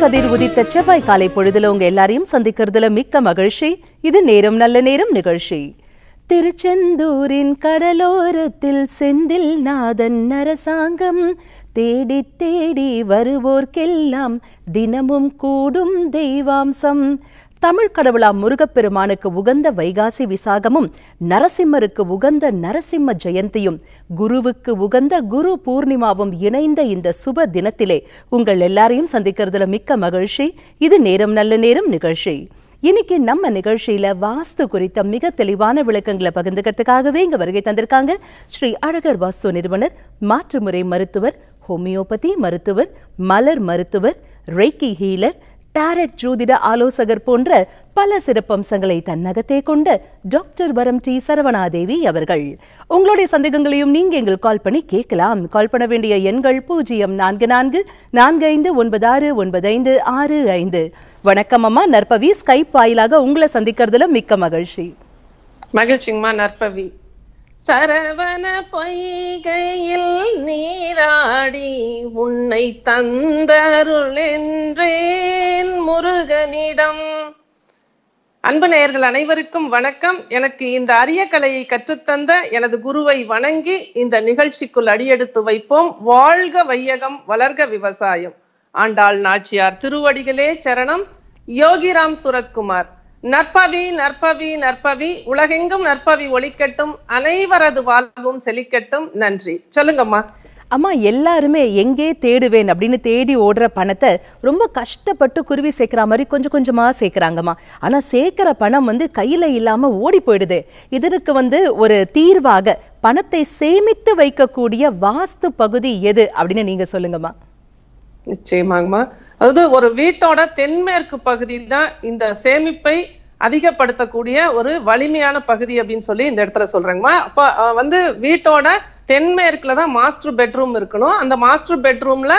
கதிர் உதித்த செவ்வாய் காலை பொழுதுல உங்க எல்லாரையும் சந்திக்கிறதுல மிக்க மகிழ்ச்சி. இது நேரம் நல்ல நேரம் நிகழ்ச்சி. திருச்செந்தூரின் கடலோரத்தில் செந்தில் நாதன் அரசாங்கம் தேடி தேடி வருவோர்க்கெல்லாம் தினமும் கூடும் தெய்வாம்சம். தமிழ் கடவுளா முருகப்பெருமானுக்கு உகந்த வைகாசி விசாகமும் நரசிம்மருக்கு உகந்த நரசிம்ம ஜெயந்தியும் குருவுக்கு உகந்த குரு பூர்ணிமாவும் இணைந்த இந்த சுப தினத்திலே உங்கள் எல்லாரையும் சந்திக்கிறதுல மிக்க மகிழ்ச்சி. இது நேரம் நல்ல நேரம் நிகழ்ச்சி. இன்னைக்கு நம்ம நிகழ்ச்சியில வாஸ்து குறித்த மிக தெளிவான விளக்கங்களை பகிர்ந்துக்கிறதுக்காகவே இங்க வருகை தந்திருக்காங்க ஸ்ரீ அழகர் வாஸ்து நிறுவனர் மாற்றுமுறை மருத்துவர் ஹோமியோபதி மருத்துவர் மலர் மருத்துவர் ரெய்கி ஹீலர் டாரட் ஜோதிட ஆலோசகர் போன்ற பல சிறப்பம்சங்களை தன்னகத்தே கொண்ட டாக்டர் வரம் டி சரவணாதேவி அவர்கள். உங்களுடைய சந்தேகங்களையும் நீங்க எங்களுக்கு கால் பண்ணி கேட்கலாம். கால் பண்ண வேண்டிய எண்கள் பூஜ்ஜியம் நான்கு நான்கு நான்கு ஐந்து ஒன்பது ஆறு ஒன்பது ஐந்து ஆறு ஐந்து. வணக்கம் அம்மா நற்பவி. ஸ்கைப் வாயிலாக உங்களை சந்திக்கிறதுல மிக்க மகிழ்ச்சி. மகிழ்ச்சிங்கம்மா நற்பவி. சரவண பொய்கையில் நீராடி உன்னை தந்தருளென்றேன் முருகனிடம். அன்பு நேயர்கள் அனைவருக்கும் வணக்கம். எனக்கு இந்த அரிய கலையை கற்றுத்தந்த எனது குருவை வணங்கி இந்த நிகழ்ச்சிக்குள் அடியெடுத்து வைப்போம். வாழ்க வையகம் வளர்க விவசாயம். ஆண்டாள் நாச்சியார் திருவடிகளே சரணம். யோகிராம் சுரத்குமார். நற்பவி நற்பவி நற்பவி உலகெங்கும் நற்பவி ஒழிக்கட்டும் அனைவரது வாழ்வும் செழிக்கட்டும். நன்றி. சொல்லுங்கம்மா. அம்மா எல்லாருமே எங்கே தேடுவேன் அப்படின்னு தேடி ஓடுற பணத்தை ரொம்ப கஷ்டப்பட்டு குருவி சேர்க்குற மாதிரி கொஞ்சம் கொஞ்சமாக சேர்க்குறாங்கம்மா. ஆனால் சேர்க்குற பணம் வந்து கையில் இல்லாமல் ஓடி போயிடுது. இதற்கு வந்து ஒரு தீர்வாக பணத்தை சேமித்து வைக்கக்கூடிய வாஸ்து பகுதி எது அப்படின்னு நீங்கள் சொல்லுங்கம்மா. நிச்சயமாங்கம்மா அதாவது ஒரு வீட்டோட தென்மேற்கு பகுதி தான் இந்த சேமிப்பை அதிகப்படுத்தக்கூடிய ஒரு வலிமையான பகுதி அப்படின்னு சொல்லி இந்த இடத்துல சொல்றேங்கம்மா. அப்ப வந்து வீட்டோட தென்மேற்குல தான் மாஸ்டர் பெட்ரூம் இருக்கணும். அந்த மாஸ்டர் பெட்ரூம்ல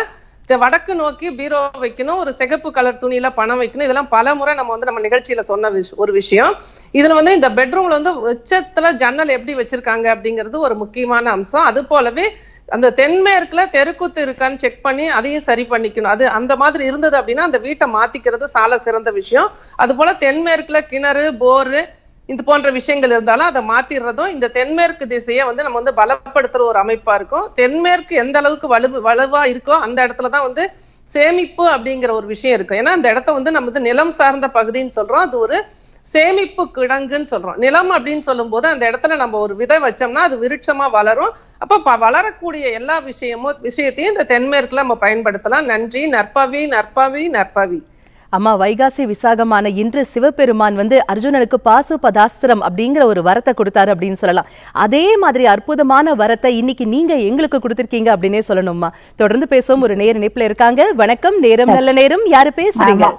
வடக்கு நோக்கி பீரோ வைக்கணும் ஒரு சிகப்பு கலர் துணியில பணம் வைக்கணும். இதெல்லாம் பல முறை நம்ம வந்து நம்ம நிகழ்ச்சியில சொன்ன விஷ- ஒரு விஷயம். இதுல வந்து இந்த பெட்ரூம்ல வந்து உச்சத்துல ஜன்னல் எப்படி வச்சிருக்காங்க அப்படிங்கிறது ஒரு முக்கியமான அம்சம். அது போலவே அந்த தென்மேற்குல தெருக்குத்து இருக்கான்னு செக் பண்ணி அதையும் சரி பண்ணிக்கணும். அது அந்த மாதிரி இருந்தது அப்படின்னா அந்த வீட்டை மாத்திக்கிறது சால சிறந்த விஷயம். அது போல தென்மேற்குல கிணறு போரு இது போன்ற விஷயங்கள் இருந்தாலும் அதை மாத்திடுறதும் இந்த தென்மேற்கு திசையை வந்து நம்ம வந்து பலப்படுத்துற ஒரு அமைப்பா இருக்கும். தென்மேற்கு எந்த அளவுக்கு வலு வலுவா இருக்கோ அந்த இடத்துல தான் வந்து சேமிப்பு அப்படிங்கிற ஒரு விஷயம் இருக்கும். ஏன்னா அந்த இடத்த வந்து நம்ம வந்து நிலம் சார்ந்த பகுதின்னு சொல்றோம். அது ஒரு சேமிப்பு கிடங்குன்னு சொல்றோம். நிலம் அப்படின்னு சொல்லும்போது அந்த இடத்துல நம்ம ஒரு விதை வச்சோம்னா அது விருட்சமா வளரும். அப்ப வளரக்கூடிய எல்லா விஷயமும் விஷயத்தையும் இந்த தென்மேற்குல நம்ம பயன்படுத்தலாம். நன்றி. நற்பவி நற்பவி நற்பவி. அம்மா வைகாசி விசாகமான இன்று சிவபெருமான் வந்து அர்ஜுனனுக்கு பாசு பதாஸ்திரம் அப்படிங்கிற ஒரு வரத்தை கொடுத்தாரு அப்படின்னு சொல்லலாம். அதே மாதிரி அற்புதமான வரத்தை இன்னைக்கு நீங்க எங்களுக்கு கொடுத்திருக்கீங்க அப்படின்னே சொல்லணும்மா. தொடர்ந்து பேசுவோம். ஒரு நேர இணைப்புல இருக்காங்க. வணக்கம். நேரம் நல்ல நேரம். யாரு பேசுறீங்க?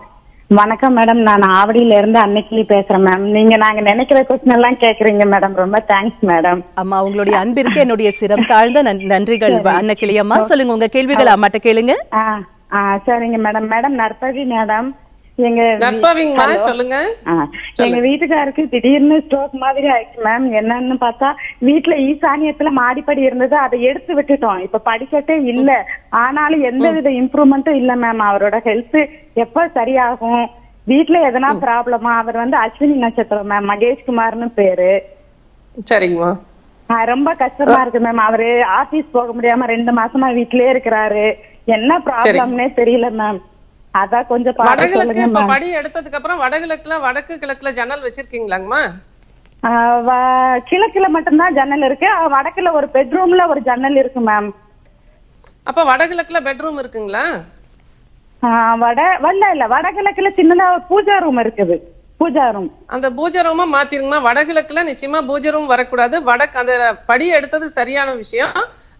வணக்கம் மேடம். நான் ஆவடியில இருந்து அன்னைக்கு பேசுறேன் மேம். நீங்க நாங்க நினைக்கிற கொஸ்டின் எல்லாம் கேக்குறீங்க மேடம். ரொம்ப தேங்க்ஸ் மேடம். அம்மா உங்களுடைய அன்பிற்கு என்னுடைய சிரம் தாழ்ந்த நன்- நன்றிகள். அன்னக்கிளியம்மா சொல்லுங்க. உங்க கேள்விகளை அம்மாட்ட கேளுங்க. சரிங்க மேடம். Madam Narpathi madam. எங்க. சொல்லுங்க. எங்க வீட்டுக்காருக்கு திடீர்னு ஸ்ட்ரோக் மாதிரி ஆயிடுச்சு மேம் என்னன்னு பார்த்தா வீட்டுல ஈசானியத்துல மாடிப்படி இருந்தது. அதை எடுத்து விட்டுட்டோம். இப்ப படிக்கட்டே இல்ல. ஆனாலும் எந்த வித இம்ப்ரூவ்மெண்ட்டும் இல்ல மேம் அவரோட ஹெல்த் எப்ப சரியாகும்? வீட்டுல எதனா ப்ராப்ளமா அவர் வந்து அஸ்வினி நட்சத்திரம் மேம் மகேஷ்குமார்னு பேரு. சரிங்கம்மா ரொம்ப கஷ்டமா இருக்கு மேம் அவரு ஆபீஸ் போக முடியாம ரெண்டு மாசமா வீட்லயே இருக்கிறாரு. என்ன ப்ராப்ளம்னே தெரியல மேம் அதான் கொஞ்சம் வடகிழக்கு இப்ப படி எடுத்ததுக்கு அப்புறம் வடகிழக்குல வடக்கு கிழக்குல ஜன்னல் வச்சிருக்கீங்களாங்கம்மா? கிழக்குல மட்டும்தான் ஜன்னல் இருக்கு. வடக்குல ஒரு பெட்ரூம்ல ஒரு ஜன்னல் இருக்கு மேம் அப்ப வடகிழக்குல பெட்ரூம் இருக்குங்களா? வட வல்ல இல்ல வடகிழக்குல சின்னதா பூஜா ரூம் இருக்குது. பூஜா ரூம். அந்த பூஜை ரூமா மாத்திருங்கம்மா. வடகிழக்குல நிச்சயமா பூஜை ரூம் வரக்கூடாது. வடக்கு அந்த படி எடுத்தது சரியான விஷயம்.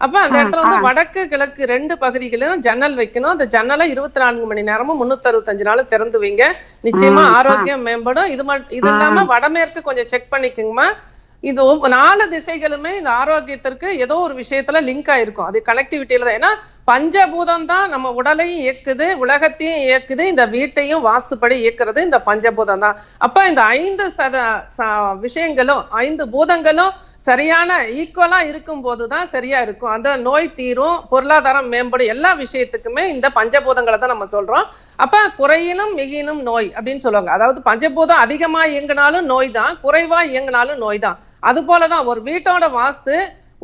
அப்ப அந்த இடத்துல வந்து வடக்கு கிழக்கு ரெண்டு பகுதிகளிலும் ஜன்னல் வைக்கணும். அந்த ஜன்னலை இருபத்தி நான்கு மணி நேரமும் முன்னூத்தி அறுபத்தஞ்சு நாள் திறந்து வைங்க. நிச்சயமா ஆரோக்கியம் மேம்படும். இது இது இல்லாம வடமேற்கு கொஞ்சம் செக் பண்ணிக்கோங்கம்மா. இது நாலு திசைகளுமே இந்த ஆரோக்கியத்திற்கு ஏதோ ஒரு விஷயத்துல லிங்க் ஆயிருக்கும். அது கனெக்டிவிட்டியில தான். ஏன்னா பஞ்சபூதம் தான் நம்ம உடலையும் இயக்குது உலகத்தையும் இயக்குது இந்த வீட்டையும் வாஸ்துப்படி இயக்குறது இந்த பஞ்சபூதம் தான். அப்ப இந்த ஐந்து சத விஷயங்களும் ஐந்து பூதங்களும் சரியான ஈக்குவலா இருக்கும் போதுதான் சரியா இருக்கும். அந்த நோய் தீரும் பொருளாதாரம் மேம்படும் எல்லா விஷயத்துக்குமே இந்த பஞ்சபூதங்களை தான் நம்ம சொல்றோம். அப்ப குறையினும் மிகினும் நோய் அப்படின்னு சொல்லுவாங்க. அதாவது பஞ்சபூதம் அதிகமா இயங்கினாலும் நோய் தான் குறைவா இயங்கினாலும் நோய் தான் அது போலதான் ஒரு வீட்டோட வாஸ்து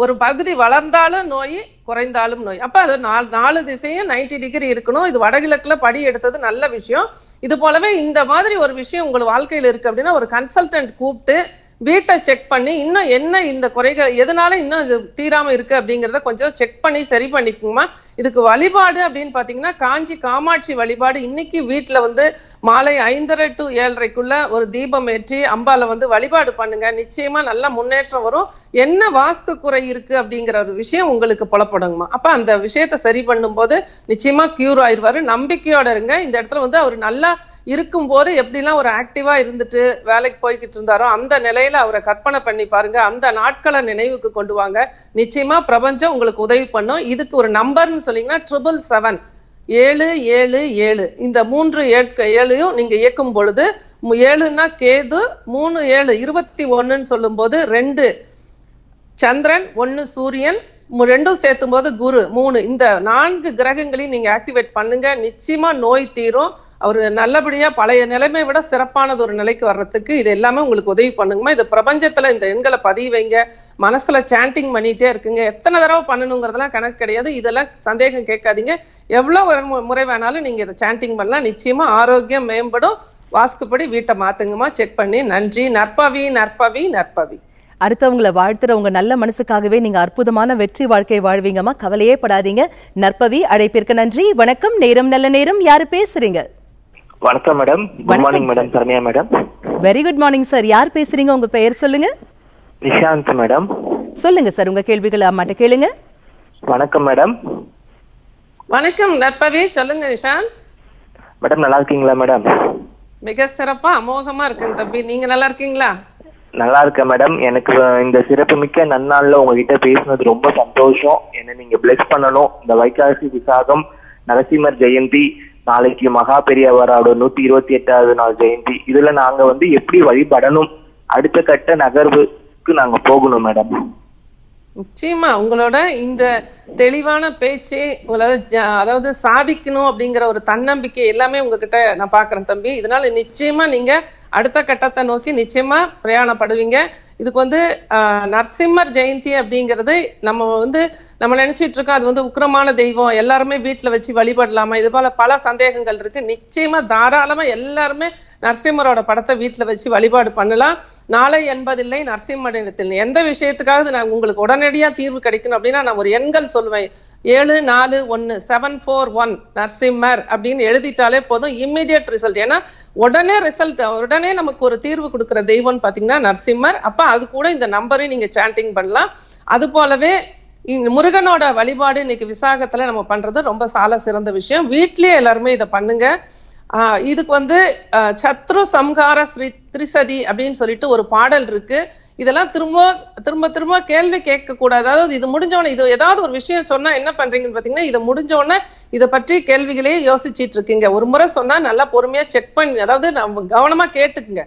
ஒரு பகுதி வளர்ந்தாலும் நோய் குறைந்தாலும் நோய். அப்ப அது நாலு நாலு திசையும் 90 டிகிரி இருக்கணும். இது வடகிழக்குல படி எடுத்தது நல்ல விஷயம். இது போலவே இந்த மாதிரி ஒரு விஷயம் உங்கள் வாழ்க்கையில இருக்கு அப்படின்னா ஒரு கன்சல்டன்ட் கூப்பிட்டு வீட்டை செக் பண்ணி இன்னும் என்ன இந்த குறைகள் எதனால இன்னும் இது தீராம இருக்கு அப்படிங்கறத கொஞ்சம் செக் பண்ணி சரி பண்ணிக்குமா இதுக்கு வழிபாடு அப்படின்னு பாத்தீங்கன்னா காஞ்சி காமாட்சி வழிபாடு இன்னைக்கு வீட்டுல வந்து மாலை ஐந்தரை டு ஏழரைக்குள்ள ஒரு தீபம் ஏற்றி அம்பால வந்து வழிபாடு பண்ணுங்க. நிச்சயமா நல்ல முன்னேற்றம் வரும். என்ன வாஸ்து குறை இருக்கு அப்படிங்கிற ஒரு விஷயம் உங்களுக்கு புலப்படுங்கம்மா. அப்ப அந்த விஷயத்தை சரி பண்ணும்போது நிச்சயமா கியூர் ஆயிடுவாரு நம்பிக்கையோட இருங்க. இந்த இடத்துல வந்து அவர் நல்லா இருக்கும்போது எப்படிலாம் ஒரு ஆக்டிவா இருந்துட்டு வேலைக்கு போய்கிட்டு இருந்தாரோ அந்த நிலையில அவரை கற்பனை பண்ணி பாருங்க. அந்த நாட்களை நினைவுக்கு கொண்டு வாங்க. நிச்சயமா பிரபஞ்சம் உங்களுக்கு உதவி பண்ணும். இதுக்கு ஒரு நம்பர்னு சொன்னீங்கன்னா ட்ரிபிள் செவன். ஏழு ஏழு ஏழு. இந்த மூன்று ஏழையும் நீங்க இயக்கும் பொழுது ஏழுன்னா கேது மூணு ஏழு இருபத்தி ஒண்ணுன்னு சொல்லும்போது ரெண்டு. சந்திரன் ஒன்னு சூரியன் ரெண்டும் சேர்த்தும் போது குரு மூணு. இந்த நான்கு கிரகங்களையும் நீங்க ஆக்டிவேட் பண்ணுங்க. நிச்சயமா நோய் தீரும். அவர் நல்லபடியா பழைய நிலைமை விட சிறப்பானது ஒரு நிலைக்கு வர்றதுக்கு இது எல்லாமே உங்களுக்கு உதவி பண்ணுங்கம்மா. இது பிரபஞ்சத்துல இந்த எண்களை பதிவு வைங்க. மனசுல சாண்டிங் பண்ணிட்டே இருக்குங்க. எத்தனை தடவை பண்ணணுங்கிறதெல்லாம் கணக்கு கிடையாது. இதெல்லாம் சந்தேகம் கேட்காதீங்க. எவ்வளவு ஒரு முறை வேணாலும் நீங்க இதை சாண்டிங் பண்ணலாம். நிச்சயமா ஆரோக்கியம் மேம்படும். வாஸ்துப்படி வீட்டை மாத்துங்கம்மா. செக் பண்ணி. நன்றி. நற்பவி நற்பவி நற்பவி. அடுத்தவங்கள வாழ்த்துற உங்க நல்ல மனசுக்காகவே நீங்க அற்புதமான வெற்றி வாழ்க்கை வாழ்வீங்கம்மா. கவலையே படாதீங்க. நற்பவி அழைப்பிற்கு நன்றி. வணக்கம். நேரம் நல்ல நேரம். யாரு பேசுறீங்க? வணக்கம் மேடம். குட் வணக்கம் morning madam Saranya madam. Very good morning sir யார் பேசுறீங்க? உங்க பெயர் சொல்லுங்க. நிஷாந்த் மேடம். சொல்லுங்க சார் உங்க கேள்விகளை அம்மாட்ட கேளுங்க. வணக்கம் மேடம். வணக்கம் நற்பவி சொல்லுங்க நிஷாந்த். மேடம் நல்லா இருக்கீங்களா மேடம்? மிக சிறப்பா அமோகமா இருக்குங்க தம்பி. நீங்க நல்லா இருக்கீங்களா? நல்லா இருக்கேன் மேடம். எனக்கு இந்த சிறப்பு மிக்க நன்னாள்ல உங்ககிட்ட பேசுனது ரொம்ப சந்தோஷம். என்ன நீங்க பிளெஸ் பண்ணணும். இந்த வைகாசி விசாகம் நரசிம்மர் ஜெயந்தி நாளைக்கு மகா பெரியவரோட நூத்தி இருபத்தி எட்டாவது நாள் ஜெயந்தி. இதுல நாங்க வந்து எப்படி வழிபடணும்? அடுத்த கட்ட நகர்வுக்கு நாங்க போகணும் மேடம் நிச்சயமா உங்களோட இந்த தெளிவான பேச்சு உங்களால அதாவது சாதிக்கணும் அப்படிங்கிற ஒரு தன்னம்பிக்கை எல்லாமே உங்ககிட்ட நான் பாக்குறேன் தம்பி. இதனால நிச்சயமா நீங்க அடுத்த கட்டத்தை நோக்கி நிச்சயமா பிரயாணப்படுவீங்க. இதுக்கு வந்து ஆஹ், நரசிம்மர் ஜெயந்தி அப்படிங்கிறது நம்ம வந்து நம்ம நினைச்சிட்டு இருக்கோம் அது வந்து உக்கிரமான தெய்வம் எல்லாருமே வீட்டுல வச்சு வழிபடலாமா? இது போல பல சந்தேகங்கள் இருக்கு. நிச்சயமா தாராளமா எல்லாருமே நரசிம்மரோட படத்தை வீட்டுல வச்சு வழிபாடு பண்ணலாம். நாளை என்பதில்லை நரசிம்மனிடத்தில் எந்த விஷயத்துக்காவது நான் உங்களுக்கு உடனடியா தீர்வு கிடைக்கணும் அப்படின்னா நான் ஒரு எண்கள் சொல்லுவேன். ஏழு நாலு ஒன்னு செவன் ஃபோர் ஒன் நரசிம்மர் அப்படின்னு எழுதிட்டாலே போதும் இம்மிடியட் ரிசல்ட் ஏன்னா உடனே ரிசல்ட் உடனே நமக்கு ஒரு தீர்வு கொடுக்குற தெய்வம்னு பாத்தீங்கன்னா நரசிம்மர். அப்ப அது கூட இந்த நம்பரையும் நீங்க சாண்டிங் பண்ணலாம். அது போலவே முருகனோட வழிபாடு இன்னைக்கு விசாகத்துல நம்ம பண்றது ரொம்ப சால சிறந்த விஷயம். வீட்லயே எல்லாருமே இதை பண்ணுங்க. ஆஹ் இதுக்கு வந்து ஆஹ் சத்ரு சம்ஹார ஸ்ரீ திரிசதி அப்படின்னு சொல்லிட்டு ஒரு பாடல் இருக்கு. இதெல்லாம் திரும்ப திரும்ப திரும்ப கேள்வி கேட்க கூடாது. அதாவது இது முடிஞ்ச உடனே இது ஏதாவது ஒரு விஷயம் சொன்னா என்ன பண்றீங்கன்னு பாத்தீங்கன்னா இதை முடிஞ்ச உடனே இதை பற்றி கேள்விகளையே யோசிச்சிட்டு இருக்கீங்க. ஒரு முறை சொன்னா நல்லா பொறுமையா செக் பண்ணி அதாவது நம்ம கவனமா கேட்டுக்குங்க.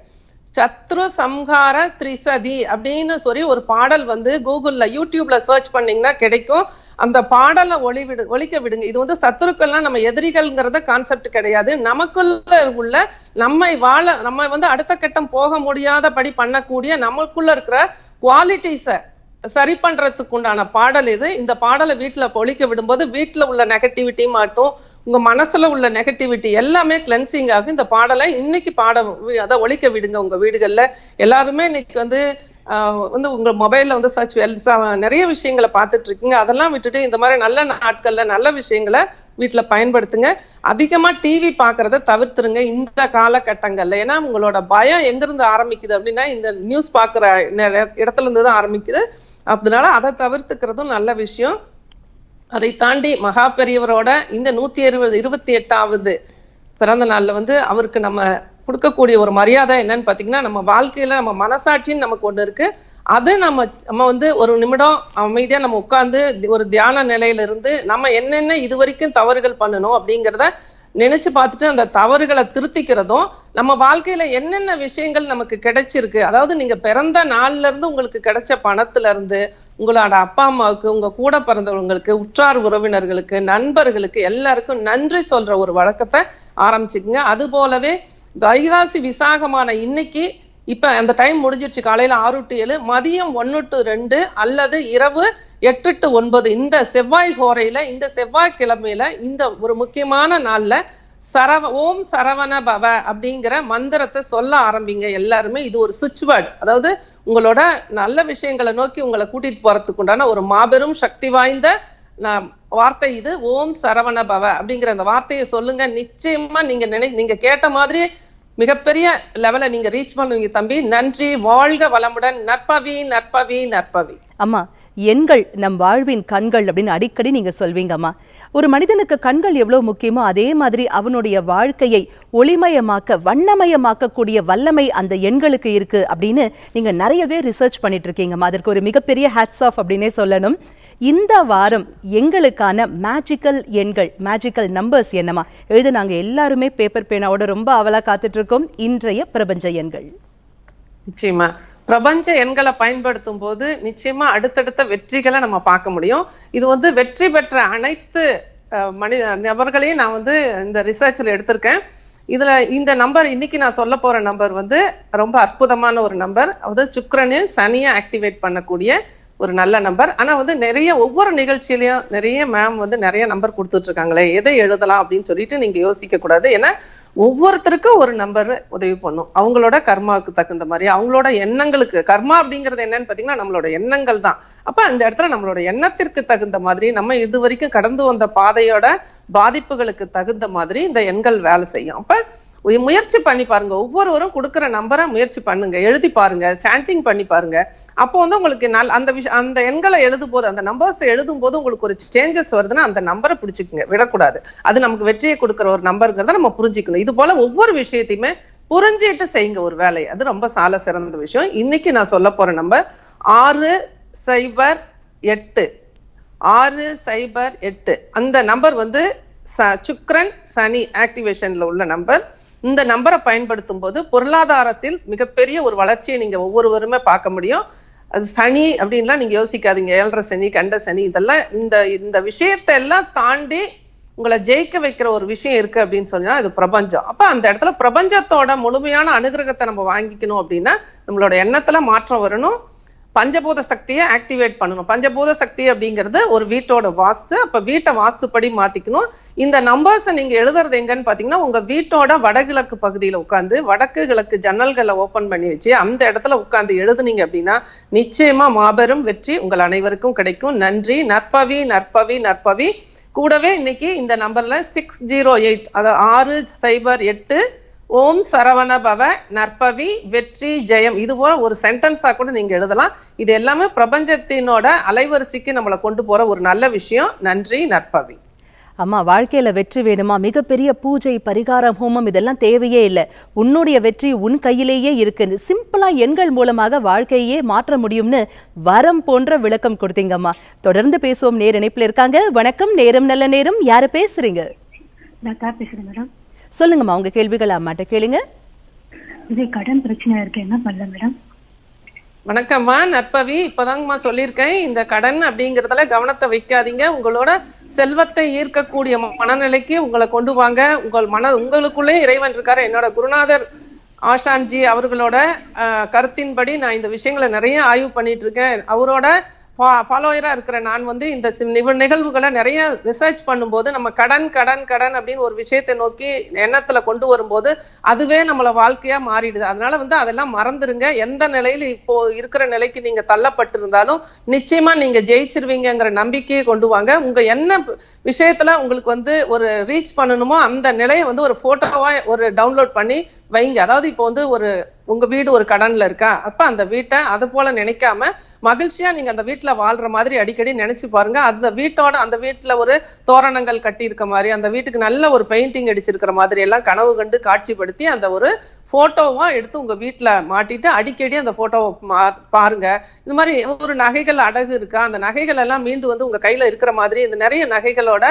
சத்ரு சம்ஹார திரிசதி அப்படின்னு சொல்லி ஒரு பாடல் வந்து கூகுள்ல யூடியூப்ல சர்ச் பண்ணீங்கன்னா கிடைக்கும். அந்த பாடலை ஒளி விடு ஒழிக்க விடுங்க. இது வந்து சத்துருக்கள்லாம் நம்ம எதிரிகள்ங்கிறத கான்செப்ட் கிடையாது. நமக்குள்ள உள்ள நம்மை வாழ நம்ம வந்து அடுத்த கட்டம் போக முடியாதபடி பண்ணக்கூடிய நமக்குள்ள இருக்கிற குவாலிட்டிஸ சரி பண்றதுக்கு உண்டான பாடல் இது. இந்த பாடலை வீட்டுல ஒழிக்க விடும்போது வீட்டுல உள்ள நெகட்டிவிட்டி மாட்டும் உங்க மனசுல உள்ள நெகட்டிவிட்டி எல்லாமே கிளென்சிங் ஆகும் இந்த பாடலை இன்னைக்கு பாட அதை ஒழிக்க விடுங்க உங்க வீடுகள்ல. எல்லாருமே இன்னைக்கு வந்து ஆஹ், வந்து உங்க மொபைல்ல வந்து சர்ச் நிறைய விஷயங்களை பார்த்துட்டு இருக்கீங்க அதெல்லாம் விட்டுட்டு இந்த மாதிரி நல்ல நாட்கள்ல நல்ல விஷயங்களை வீட்டுல பயன்படுத்துங்க. அதிகமா டிவி பாக்குறத தவிர்த்துருங்க இந்த காலகட்டங்கள்ல. ஏன்னா உங்களோட பயம் எங்கிருந்து ஆரம்பிக்குது அப்படின்னா இந்த நியூஸ் பாக்குற இடத்துல இருந்து தான் ஆரம்பிக்குது. அதனால அதை தவிர்த்துக்கிறதும் நல்ல விஷயம். அதை தாண்டி மகா பெரியவரோட இந்த நூத்தி இருபது இருபத்தி எட்டாவது பிறந்த நாள்ல வந்து அவருக்கு நம்ம கொடுக்கக்கூடிய ஒரு மரியாதை என்னன்னு பாத்தீங்கன்னா நம்ம வாழ்க்கையில நம்ம மனசாட்சின்னு நமக்கு ஒண்ணு இருக்கு. அது நம்ம நம்ம வந்து ஒரு நிமிடம் அமைதியா நம்ம உட்கார்ந்து ஒரு தியான நிலையில இருந்து நம்ம என்னென்ன இது வரைக்கும் தவறுகள் பண்ணணும் அப்படிங்கிறத நினைச்சு பார்த்துட்டு அந்த தவறுகளை திருத்திக்கிறதும் நம்ம வாழ்க்கையில என்னென்ன விஷயங்கள் நமக்கு கிடைச்சிருக்கு? அதாவது நீங்க பிறந்த நாள்ல இருந்து உங்களுக்கு கிடைச்ச பணத்துல இருந்து உங்களோட அப்பா அம்மாவுக்கு உங்க கூட பிறந்தவங்களுக்கு உற்றார் உறவினர்களுக்கு நண்பர்களுக்கு எல்லாருக்கும் நன்றி சொல்ற ஒரு வழக்கத்தை ஆரம்பிச்சுக்குங்க. அது போலவே வைகாசி விசாகமான இன்னைக்கு இப்ப அந்த டைம் முடிஞ்சிருச்சு. காலையில ஆறு டு ஏழு மதியம் ஒன்னு டு ரெண்டு அல்லது இரவு எட்டு டு ஒன்பது. இந்த செவ்வாய் ஹோரையில இந்த செவ்வாய் கிழமையில இந்த ஒரு முக்கியமான நாள்ல சரவ ஓம் சரவண பவ அப்படிங்கிற மந்திரத்தை சொல்ல ஆரம்பிங்க எல்லாருமே. இது ஒரு சுவிட்ச் வேர்ட் அதாவது உங்களோட நல்ல விஷயங்களை நோக்கி உங்களை கூட்டிட்டு போறதுக்கு உண்டான ஒரு மாபெரும் சக்தி வாய்ந்த வார்த்தை இது. ஓம் சரவண பவ அப்படிங்கிற அந்த வார்த்தையை சொல்லுங்க. நிச்சயமா நீங்க நினை நீங்க கேட்ட மாதிரி மிகப்பெரிய லெவல நீங்க ரீச் பண்ணுவீங்க தம்பி. நன்றி. வாழ்க வளமுடன். நற்பவி நற்பவி நற்பவி. ஆமா. எண்கள் நம் வாழ்வின் கண்கள் அப்படின்னு அடிக்கடி நீங்க சொல்வீங்கம்மா. ஒரு மனிதனுக்கு கண்கள் எவ்வளவு முக்கியமோ அதே மாதிரி அவனுடைய வாழ்க்கையை ஒளிமயமாக்க வண்ணமயமாக்கக்கூடிய வல்லமை அந்த எண்களுக்கு இருக்கு அப்படின்னு நீங்க நிறையவே ரிசர்ச் பண்ணிட்டு இருக்கீங்கம்மா அதற்கு ஒரு மிகப்பெரிய ஹேட்ஸ் ஆஃப் அப்படின்னே சொல்லணும். இந்த வாரம் எங்களுக்கான மேஜிக்கல் எண்கள் மேஜிக்கல் நம்பர்ஸ் என்னமா எழுத நாங்க எல்லாருமே பேப்பர் பேனாவோட ரொம்ப அவலா காத்துட்டு இருக்கோம் இன்றைய பிரபஞ்ச எண்கள். நிச்சயமா. பிரபஞ்ச எண்களை பயன்படுத்தும் போது நிச்சயமா அடுத்தடுத்த வெற்றிகளை நம்ம பார்க்க முடியும். இது வந்து வெற்றி பெற்ற அனைத்து மனித நபர்களையும் நான் வந்து இந்த ரிசர்ச்ல எடுத்திருக்கேன். இதுல இந்த நம்பர் இன்னைக்கு நான் சொல்ல போற நம்பர் வந்து ரொம்ப அற்புதமான ஒரு நம்பர் அதாவது சுக்கரனில் சனியை ஆக்டிவேட் பண்ணக்கூடிய ஒரு நல்ல நம்பர் ஆனா வந்து நிறைய ஒவ்வொரு நிகழ்ச்சியிலையும் நிறைய மேம் வந்து நிறைய நம்பர் கொடுத்துட்டு இருக்காங்களே எதை எழுதலாம் அப்படின்னு சொல்லிட்டு நீங்க யோசிக்க கூடாது. ஏன்னா ஒவ்வொருத்தருக்கும் ஒரு நம்பர் உதவி பண்ணும். அவங்களோட கர்மாவுக்கு தகுந்த மாதிரி அவங்களோட எண்ணங்களுக்கு கர்மா அப்படிங்கிறது என்னன்னு பாத்தீங்கன்னா நம்மளோட எண்ணங்கள் தான். அப்ப அந்த இடத்துல நம்மளோட எண்ணத்திற்கு தகுந்த மாதிரி நம்ம இது வரைக்கும் கடந்து வந்த பாதையோட பாதிப்புகளுக்கு தகுந்த மாதிரி இந்த எண்கள் வேலை செய்யும். அப்ப முயற்சி பண்ணி பாருங்க. ஒவ்வொருவரும் கொடுக்குற நம்பரை முயற்சி பண்ணுங்க. எழுதி பாருங்க. சாண்டிங் பண்ணி பாருங்க. அப்போ வந்து உங்களுக்கு நல் அந்த விஷயம் அந்த எண்களை எழுதும் போது அந்த நம்பர்ஸ் எழுதும் போது உங்களுக்கு ஒரு சேஞ்சஸ் வருதுன்னா அந்த நம்பரை பிடிச்சிக்கங்க. விடக்கூடாது. அது நமக்கு வெற்றியை கொடுக்குற ஒரு நம்பருங்கிறத நம்ம புரிஞ்சுக்கணும். இது போல ஒவ்வொரு விஷயத்தையுமே புரிஞ்சிட்டு செய்யுங்க ஒரு வேலையை. அது ரொம்ப சால சிறந்த விஷயம். இன்னைக்கு நான் சொல்ல போற நம்பர் ஆறு சைபர் எட்டு. ஆறு சைபர் எட்டு. அந்த நம்பர் வந்து ச- சனி ஆக்டிவேஷன்ல உள்ள நம்பர். இந்த நம்பரை பயன்படுத்தும் போது பொருளாதாரத்தில் மிகப்பெரிய ஒரு வளர்ச்சியை நீங்க ஒவ்வொருவருமே பார்க்க முடியும். அது சனி அப்படின்லாம் நீங்க யோசிக்காதீங்க. ஏழரை சனி கண்ட சனி இதெல்லாம் இந்த இந்த விஷயத்தை எல்லாம் தாண்டி உங்களை ஜெயிக்க வைக்கிற ஒரு விஷயம் இருக்கு அப்படின்னு சொன்னா அது பிரபஞ்சம். அப்ப அந்த இடத்துல பிரபஞ்சத்தோட முழுமையான அனுகிரகத்தை நம்ம வாங்கிக்கணும் அப்படின்னா நம்மளோட எண்ணத்துல மாற்றம் வரணும். பஞ்சபூத சக்தியை ஆக்டிவேட் பண்ணணும். பஞ்சபூத சக்தி அப்படிங்கிறது ஒரு வீட்டோட வாஸ்து. அப்ப வீட்டை வாஸ்துப்படி மாத்திக்கணும். இந்த நம்பர்ஸை நீங்க எழுதுறது எங்கன்னு பாத்தீங்கன்னா உங்க வீட்டோட வடகிழக்கு பகுதியில உட்காந்து வடக்கு கிழக்கு ஜன்னல்களை ஓபன் பண்ணி வச்சு அந்த இடத்துல உட்காந்து எழுதுனீங்க அப்படின்னா நிச்சயமா மாபெரும் வெற்றி உங்கள் அனைவருக்கும் கிடைக்கும். நன்றி. நற்பவி நற்பவி நற்பவி. கூடவே இன்னைக்கு இந்த நம்பர்ல சிக்ஸ் ஜீரோ எயிட் அதாவது ஆறு சைபர் எட்டு ஓம் சரவண பவ நற்பவி வெற்றி ஜெயம். இது போல ஒரு சென்டென்ஸா கூட நீங்க எழுதலாம். இது எல்லாமே பிரபஞ்சத்தினோட அலைவரிசைக்கு நம்மளை கொண்டு போற ஒரு நல்ல விஷயம். நன்றி நற்பவி. அம்மா வாழ்க்கையில வெற்றி வேணுமா? மிகப்பெரிய பூஜை பரிகாரம் ஹோமம் இதெல்லாம் தேவையே இல்லை. உன்னுடைய வெற்றி உன் கையிலேயே இருக்கு. சிம்பிளா எண்கள் மூலமாக வாழ்க்கையே மாற்ற முடியும்னு வரம் போன்ற விளக்கம் கொடுத்தீங்கம்மா தொடர்ந்து பேசுவோம். நேர் இணைப்புல இருக்காங்க. வணக்கம். நேரம் நல்ல நேரம். யாரு பேசுறீங்க? நான் தான் பேசுறேன் மேடம். சொல்லுங்கம்மா உங்க கேள்விகள் அம்மாட்ட கேளுங்க. இது கடன் பிரச்சனை இருக்கு என்ன பண்ணல மேடம்? வணக்கம்மா நற்பவி இப்பதாங்கம்மா சொல்லியிருக்கேன். இந்த கடன் அப்படிங்கறதுல கவனத்தை வைக்காதீங்க. உங்களோட செல்வத்தை ஈர்க்கக்கூடிய மனநிலைக்கு உங்களை கொண்டு வாங்க. உங்கள் மன உங்களுக்குள்ளே இறைவன் இருக்காரு. என்னோட குருநாதர் ஆஷான்ஜி அவர்களோட கருத்தின்படி நான் இந்த விஷயங்களை நிறைய ஆய்வு பண்ணிட்டு இருக்கேன். அவரோட ஃபாலோயரா இருக்கிற நான் வந்து இந்த நிகழ்வுகளை நிறைய ரிசர்ச் பண்ணும்போது நம்ம கடன் கடன் கடன் அப்படின்னு ஒரு விஷயத்தை நோக்கி எண்ணத்துல கொண்டு வரும்போது அதுவே நம்மள வாழ்க்கையா மாறிடுது. அதனால வந்து அதெல்லாம் மறந்துருங்க. எந்த நிலையில இப்போ இருக்கிற நிலைக்கு நீங்க தள்ளப்பட்டிருந்தாலும் நிச்சயமா நீங்க ஜெயிச்சிருவீங்கங்கிற நம்பிக்கையை கொண்டு வாங்க. உங்க என்ன விஷயத்தில் விஷயத்துல உங்களுக்கு வந்து ஒரு ரீச் பண்ணணுமோ அந்த நிலையை வந்து ஒரு போட்டோவா ஒரு டவுன்லோட் பண்ணி வைங்க. அதாவது இப்போ வந்து ஒரு உங்க வீடு ஒரு கடன்ல இருக்கா? அப்ப அந்த வீட்டை அது போல நினைக்காம மகிழ்ச்சியா நீங்க அந்த வீட்டுல வாழ்ற மாதிரி அடிக்கடி நினைச்சு பாருங்க. அந்த வீட்டோட அந்த வீட்டுல ஒரு தோரணங்கள் கட்டி இருக்க மாதிரி அந்த வீட்டுக்கு நல்ல ஒரு பெயிண்டிங் அடிச்சிருக்கிற மாதிரி எல்லாம் கனவு கண்டு காட்சிப்படுத்தி அந்த ஒரு போட்டோவா எடுத்து உங்க வீட்டுல மாட்டிட்டு அடிக்கடி அந்த போட்டோவை பாருங்க. இந்த மாதிரி ஒரு நகைகள் அடகு இருக்கா? அந்த நகைகள் எல்லாம் மீண்டு வந்து உங்க கையில இருக்கிற மாதிரி இந்த நிறைய நகைகளோட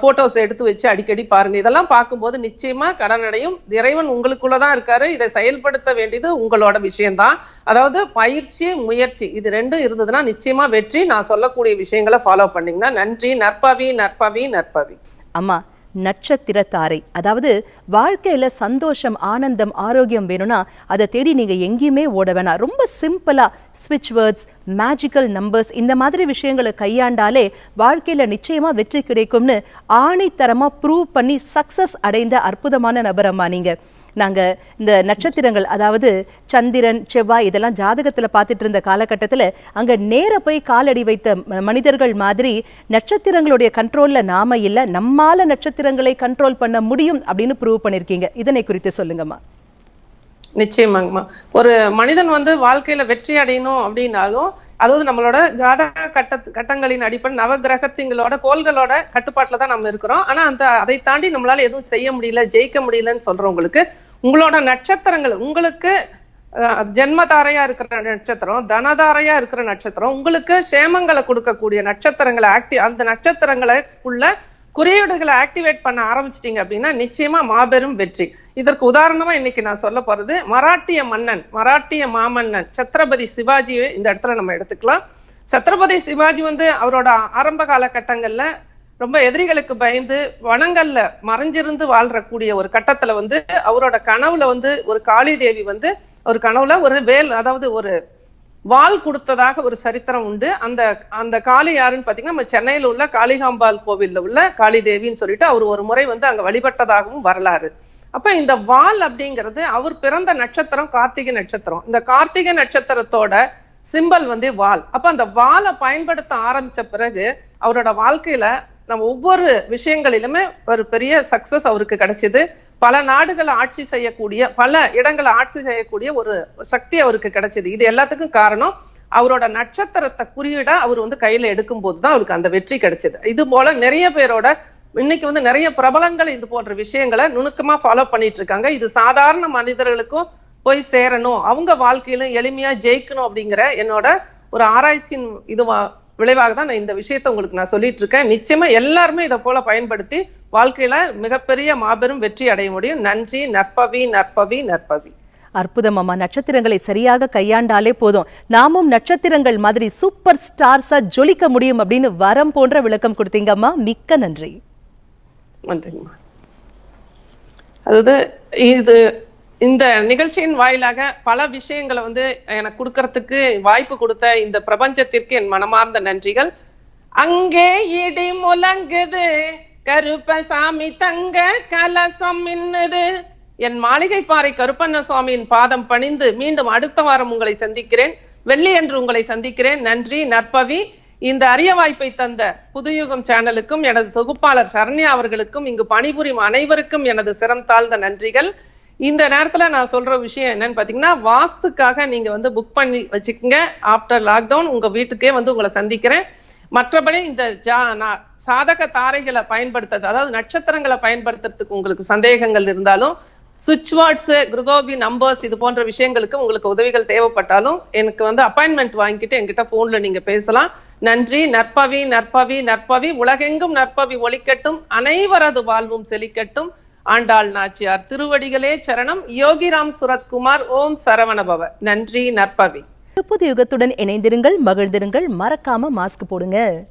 போட்டோஸ் எடுத்து வச்சு அடிக்கடி பாருங்க. இதெல்லாம் பார்க்கும்போது நிச்சயமா கடன் அடையும் இறைவன் உங்களுக்குள்ளதான் இருக்காரு. இதை செயல்படுத்த வேண்டியது உங்களோட விஷயம்தான். அதாவது பயிற்சி முயற்சி இது ரெண்டும் இருந்ததுன்னா நிச்சயமா வெற்றி. நான் சொல்லக்கூடிய விஷயங்களை ஃபாலோ பண்ணீங்கன்னா நன்றி. நற்பவி நற்பவி நற்பவி. அம்மா நட்சத்திர தாரை அதாவது வாழ்க்கையில் சந்தோஷம் ஆனந்தம் ஆரோக்கியம் வேணும்னா அதை தேடி நீங்கள் எங்கேயுமே ஓட வேணாம் ரொம்ப சிம்பிளாக ஸ்விட்ச் வேர்ட்ஸ் மேஜிக்கல் நம்பர்ஸ் இந்த மாதிரி விஷயங்களை கையாண்டாலே வாழ்க்கையில் நிச்சயமாக வெற்றி கிடைக்கும்னு ஆணைத்தரமாக ப்ரூவ் பண்ணி சக்ஸஸ் அடைந்த அற்புதமான நபரம்மா நீங்கள் நாங்கள் நாங்க இந்த நட்சத்திரங்கள் அதாவது சந்திரன் செவ்வாய் இதெல்லாம் ஜாதகத்துல பார்த்துட்டு இருந்த காலகட்டத்துல அங்க நேர போய் காலடி வைத்த மனிதர்கள் மாதிரி நட்சத்திரங்களுடைய கண்ட்ரோல்ல நாம இல்ல நம்மால நட்சத்திரங்களை கண்ட்ரோல் பண்ண முடியும் அப்படின்னு ப்ரூவ் பண்ணிருக்கீங்க. இதனை குறித்து சொல்லுங்கம்மா. நிச்சயமாங்கம்மா ஒரு மனிதன் வந்து வாழ்க்கையில வெற்றி அடையணும் அப்படின்னாலும் அதாவது நம்மளோட ஜாதக கட்ட கட்டங்களின் அடிப்படை நவகிரகத்திங்களோட கோள்களோட கட்டுப்பாட்டில் தான் நம்ம இருக்கிறோம். ஆனா அந்த அதை தாண்டி நம்மளால எதுவும் செய்ய முடியல ஜெயிக்க முடியலன்னு சொல்றவங்களுக்கு உங்களோட நட்சத்திரங்கள் உங்களுக்கு ஜென்மதாரையா இருக்கிற நட்சத்திரம் தனதாரையா இருக்கிற நட்சத்திரம் உங்களுக்கு சேமங்களை கொடுக்கக்கூடிய நட்சத்திரங்களை ஆக்டி அந்த நட்சத்திரங்களுக்குள்ள குறியீடுகளை ஆக்டிவேட் பண்ண ஆரம்பிச்சிட்டீங்க அப்படின்னா நிச்சயமா மாபெரும் வெற்றி. இதற்கு உதாரணமா இன்னைக்கு நான் சொல்ல போறது மராட்டிய மன்னன் மராட்டிய மாமன்னன் சத்ரபதி சிவாஜியை இந்த இடத்துல நம்ம எடுத்துக்கலாம். சத்ரபதி சிவாஜி வந்து அவரோட ஆரம்ப காலகட்டங்கள்ல ரொம்ப எதிரிகளுக்கு பயந்து வனங்கள்ல மறைஞ்சிருந்து வாழ்றக்கூடிய ஒரு கட்டத்துல வந்து அவரோட கனவுல வந்து ஒரு காளி தேவி வந்து ஒரு கனவுல ஒரு வேல் அதாவது ஒரு வால் கொடுத்ததாக ஒரு சரித்திரம் உண்டு. அந்த அந்த காளி யாருன்னு பாத்தீங்கன்னா நம்ம சென்னையில உள்ள காளிகாம்பாள் கோவில்ல உள்ள காளி தேவின்னு சொல்லிட்டு அவர் ஒரு முறை வந்து அங்க வழிபட்டதாகவும் வரலாறு. அப்ப இந்த வால் அப்படிங்கிறது அவர் பிறந்த நட்சத்திரம் கார்த்திகை நட்சத்திரம். இந்த கார்த்திகை நட்சத்திரத்தோட சிம்பல் வந்து வால். அப்ப அந்த வாலை பயன்படுத்த ஆரம்பிச்ச பிறகு அவரோட வாழ்க்கையில நம்ம ஒவ்வொரு விஷயங்களிலுமே ஒரு பெரிய சக்சஸ் அவருக்கு கிடைச்சது. பல நாடுகளை ஆட்சி செய்யக்கூடிய பல இடங்களை ஆட்சி செய்யக்கூடிய ஒரு சக்தி அவருக்கு கிடைச்சது. இது எல்லாத்துக்கும் காரணம் அவரோட நட்சத்திரத்தை குறியீடா அவர் வந்து கையில எடுக்கும் போதுதான் அவருக்கு அந்த வெற்றி கிடைச்சது. இது போல நிறைய பேரோட இன்னைக்கு வந்து நிறைய பிரபலங்கள் இது போன்ற விஷயங்களை நுணுக்கமா ஃபாலோ பண்ணிட்டு இருக்காங்க இது சாதாரண மனிதர்களுக்கும் போய் சேரணும். அவங்க வாழ்க்கையிலும் எளிமையா ஜெயிக்கணும் அப்படிங்கிற என்னோட ஒரு ஆராய்ச்சியின் இதுவா விளைவாக தான் நான் இந்த விஷயத்தை உங்களுக்கு நான் சொல்லிட்டு இருக்கேன் நிச்சயமா எல்லாருமே இதை போல பயன்படுத்தி வாழ்க்கையில மிகப்பெரிய மாபெரும் வெற்றி அடைய முடியும். நன்றி நற்பவி நற்பவி நற்பவி. அற்புதம் அம்மா. நட்சத்திரங்களை சரியாக கையாண்டாலே போதும். நாமும் நட்சத்திரங்கள் மாதிரி சூப்பர் ஸ்டார்ஸா ஜொலிக்க முடியும் அப்படின்னு வரம் போன்ற விளக்கம் கொடுத்தீங்கம்மா மிக்க நன்றி. நன்றிங்கம்மா அதாவது இது இந்த நிகழ்ச்சியின் வாயிலாக பல விஷயங்களை வந்து எனக்கு கொடுக்கறதுக்கு வாய்ப்பு கொடுத்த இந்த பிரபஞ்சத்திற்கு என் மனமார்ந்த நன்றிகள். அங்கே இடி முழங்குது கருப்பசாமி தங்க கலசம் மின்னுது. என் மாளிகை பாறை கருப்பண்ண சுவாமியின் பாதம் பணிந்து மீண்டும் அடுத்த வாரம் உங்களை சந்திக்கிறேன். வெள்ளி என்று உங்களை சந்திக்கிறேன். நன்றி நற்பவி. இந்த அரிய வாய்ப்பை தந்த புதுயுகம் சேனலுக்கும் எனது தொகுப்பாளர் சரண்யா அவர்களுக்கும் இங்கு பணிபுரியும் அனைவருக்கும் எனது சிரம் தாழ்ந்த நன்றிகள். இந்த நேரத்துல நான் சொல்ற விஷயம் என்னன்னு பாத்தீங்கன்னா வாஸ்துக்காக நீங்க வந்து புக் பண்ணி வச்சுக்கோங்க. ஆஃப்டர் லாக்டவுன் உங்க வீட்டுக்கே வந்து உங்களை சந்திக்கிறேன். மற்றபடி இந்த ஜா நான் சாதக தாரைகளை பயன்படுத்துறது அதாவது நட்சத்திரங்களை பயன்படுத்துறதுக்கு உங்களுக்கு சந்தேகங்கள் இருந்தாலும் சுவிட்ச் வார்ட்ஸ் குருகோபி நம்பர்ஸ் இது போன்ற விஷயங்களுக்கு உங்களுக்கு உதவிகள் தேவைப்பட்டாலும் எனக்கு வந்து அப்பாயின்மெண்ட் வாங்கிட்டு என்கிட்ட போன்ல நீங்க பேசலாம். நன்றி. நற்பவி நற்பவி நற்பவி. உலகெங்கும் நற்பவி ஒழிக்கட்டும் அனைவரது வாழ்வும் செழிக்கட்டும். ஆண்டாள் நாச்சியார் திருவடிகளே சரணம். யோகிராம் சுரத்குமார் ஓம் சரவணபவ. நன்றி நற்பவி புது யுகத்துடன் இணைந்திருங்கள் மகிழ்ந்திருங்கள். மறக்காம மாஸ்க் போடுங்க.